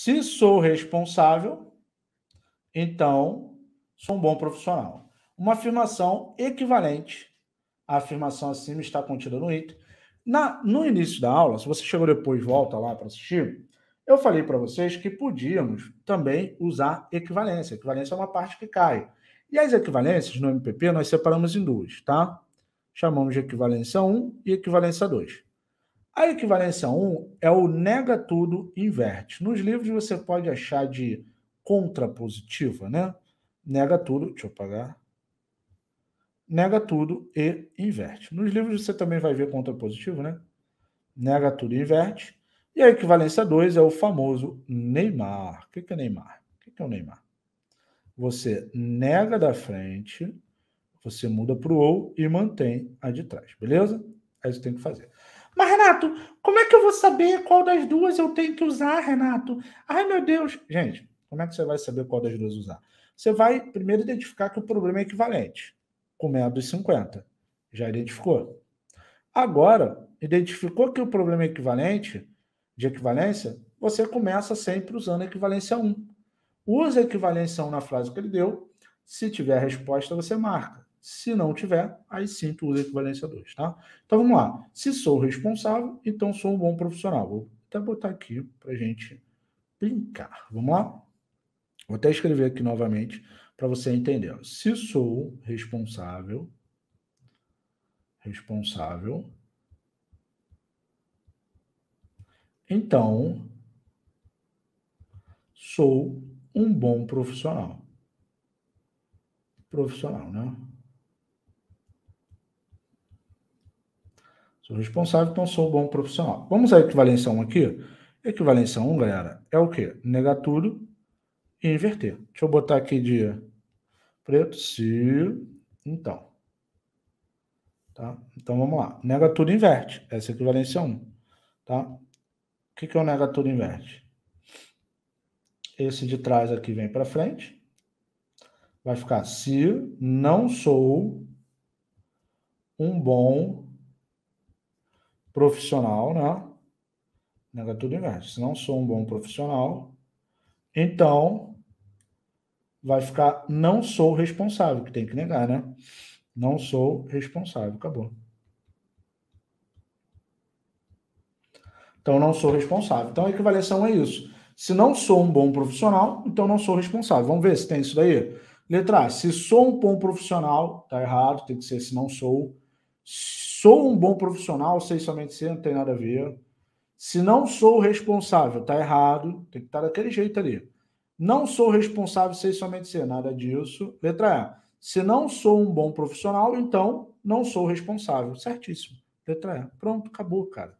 Se sou responsável, então sou um bom profissional. Uma afirmação equivalente à afirmação acima está contida no item. Na, no início da aula, se você chegou depois volta lá para assistir, eu falei para vocês que podíamos também usar equivalência. Equivalência é uma parte que cai. E as equivalências no MPP nós separamos em duas, tá? Chamamos de equivalência 1 e equivalência 2. A equivalência 1 é o nega tudo inverte. Nos livros você pode achar de contrapositiva, né? Nega tudo, deixa eu apagar. Nega tudo e inverte. Nos livros você também vai ver contrapositivo, né? Nega tudo e inverte. E a equivalência 2 é o famoso Neymar. O que é Neymar? O que é o Neymar? Você nega da frente, você muda para o ou e mantém a de trás, beleza? É isso que tem que fazer. Mas, Renato, como é que eu vou saber qual das duas eu tenho que usar, Renato? Ai, meu Deus. Gente, como é que você vai saber qual das duas usar? Você vai primeiro identificar que o problema é equivalente, com menos dos 50. Já identificou. Agora, identificou que o problema é equivalente, de equivalência, você começa sempre usando a equivalência 1. Usa a equivalência 1 na frase que ele deu. Se tiver a resposta, você marca. Se não tiver, aí sim tu usa a equivalência 2, tá? Então vamos lá. Se sou responsável, então sou um bom profissional. Vou até botar aqui para gente brincar. Vamos lá? Vou até escrever aqui novamente para você entender. Se sou responsável, responsável, então sou um bom profissional. Profissional, né? Sou responsável, então sou um bom profissional. Vamos à equivalência 1 aqui? Equivalência 1, galera, é o quê? Negar tudo e inverter. Deixa eu botar aqui de preto, se, então. Tá? Então vamos lá. Nega tudo inverte. Essa é a equivalência 1. Tá? O que, que é o nega tudo inverte? Esse de trás aqui vem para frente. Vai ficar se não sou um bom profissional, né? Nega tudo inverte. Se não sou um bom profissional, então, vai ficar não sou responsável, que tem que negar, né? Não sou responsável, acabou. Então, não sou responsável. Então, a equivaleção é isso. Se não sou um bom profissional, então não sou responsável. Vamos ver se tem isso daí. Letra A. Se sou um bom profissional, tá errado, tem que ser se não sou. Sou um bom profissional, sei somente se, não tem nada a ver. Se não sou responsável, tá errado, tem que estar daquele jeito ali. Não sou responsável sei somente ser nada disso. Letra A. Se não sou um bom profissional, então não sou responsável. Certíssimo. Letra A. Pronto, acabou, cara.